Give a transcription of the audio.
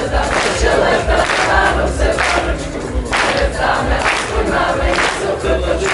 Tyle, że mamy, tu